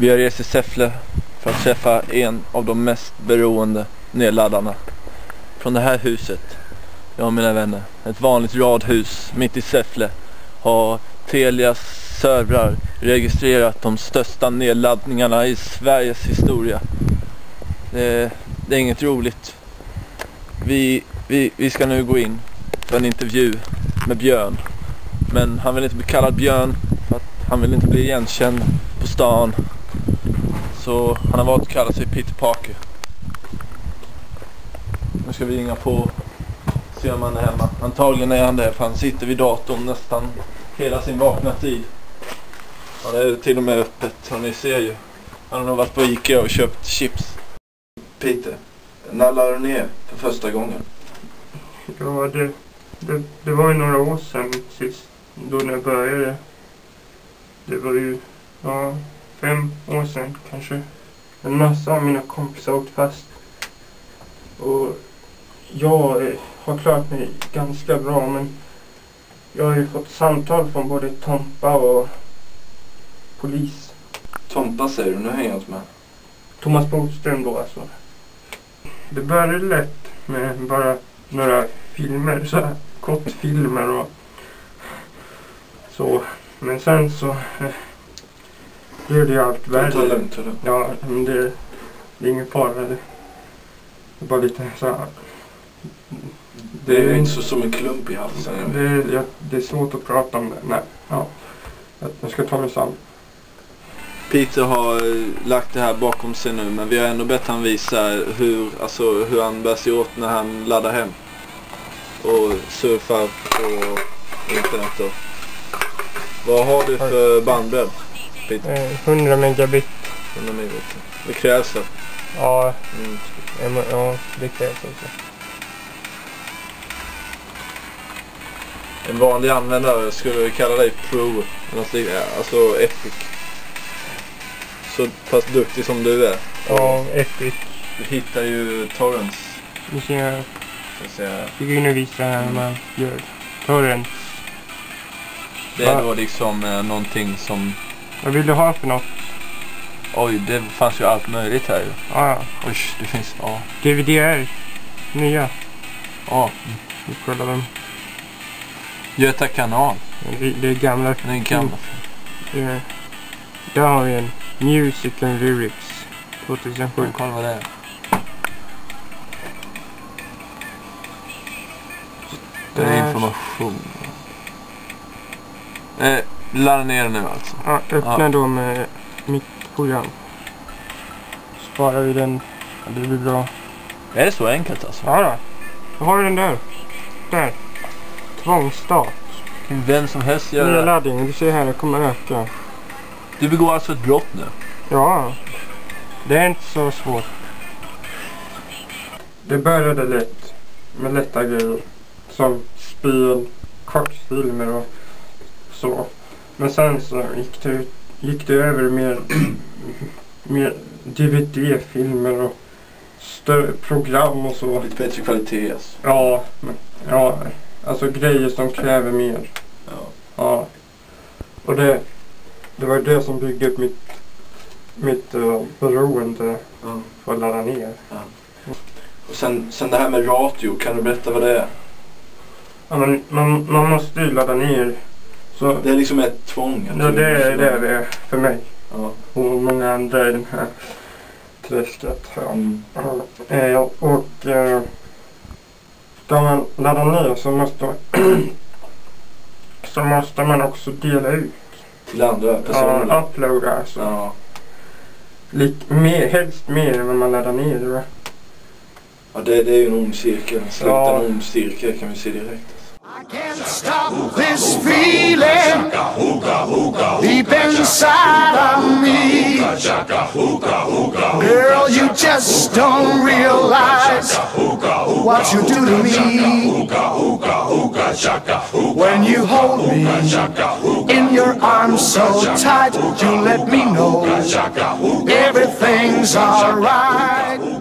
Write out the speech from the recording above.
Vi har rest till Säffle för att träffa en av de mest beroende nedladdarna. Från det här huset, ja mina vänner, ett vanligt radhus mitt i Säffle har Telias servrar registrerat de största nedladdningarna i Sveriges historia. Det, det är inget roligt. Vi, vi, vi ska nu gå in för en intervju med Björn. Men han vill inte bli kallad Björn för att han vill inte bli igenkänd på stan. Så han har valt att kalla sig Peter Parker. Nu ska vi ringa på se om han är hemma. Antagligen är han det för han sitter vid datorn nästan hela sin vakna tid. Ja, det är till och med öppet och ni ser ju. Han har nog varit på Ica och köpt chips. Peter, när lade du ner för första gången? Ja, det, det, det var ju några år sedan sist, då när jag började. Det var ju, ja, fem år sedan kanske. En massa av mina kompisar åkt fast. Och jag eh, har klarat mig ganska bra men jag har ju fått samtal från både Tompa och polis. Tompa säger du, nu hänger jag inte med. Thomas Bodström då alltså. Det började lätt med bara några filmer, så här, kortfilmer och så. Men sen så eh, det ju allt Ta värre. lugnt, ta lugnt. Ja, men det, det är ingen fara. Det, det är bara lite så här. Det är ju inte så som en klump i halsen. jag. Det, är- jag, det är svårt att prata om det. Nej, ja. Jag, jag ska ta mig samman. Peter har eh, lagt det här bakom sig nu men vi har ändå bett han visa hur, alltså, hur han bär sig åt när han laddar hem. Och surfar på internet då. Vad har du för bandbredd? Eh, 100 megabit. 100 megabit. Det krävs det. Ja, Mm. ja det krävs också. En vanlig användare skulle vi kalla dig pro. liknande. Alltså epic. Så pass duktig som du är. Ja, Epic. Du hittar ju torrents. Nu ska jag Så att säga. ska gå in och visa här hur man gör. Torrent. Det är då liksom eh, någonting som... Vad vill du ha för något? Oj, det fanns ju allt möjligt här ju. Ja, Oj, det finns... Ja. DVDR. Nya. Ja. Vi kollar dem. Göta kanal. Det, det är gamla. Den är gammal. Det, där har vi en Music and Lyrics. 2007. Kolla vad det är. Det är information. Eh, ladda ner den nu alltså. Ja, öppna Ja. då med mitt program. Sparar vi den. Ja, det blir bra. Är det så enkelt alltså? Ja då. Då har vi den där. Där. Tvångsstart. Vem som helst gör det. Nedladdning. Du ser här, det kommer öka. Du begår alltså ett brott nu? Ja. Det är inte så svårt. Det började lätt. Med lätta grejer. Som spel, kortfilmer och så. Men sen så gick det, gick det över mer, mer DVD-filmer och större program och så. Lite bättre kvalitet alltså. Ja, men, ja, alltså grejer som kräver mer. Ja. Ja. Och det, det var det som byggde upp mitt, mitt uh, beroende ja. för att ladda ner. Och sen, sen det här med radio, kan du berätta vad det är? Ja, men man, man måste ju ladda ner. Så Det är liksom ett tvång. ja, det är det är det för mig Ja. och många andra i den här träsket. Mm. Eh, och eh, ska man ladda ner så måste, så måste man också dela ut. Till andra personer. Ja, uploada alltså. Ja. Lik, mer, helst mer än vad man laddar ner. Va? ja det, det är ju en ond cirkel. En sluten Ja. ond cirkel kan vi se direkt. Stop this feeling deep inside of me. Girl, you just don't realize what you do to me. When you hold me in your arms so tight, you let me know everything's alright.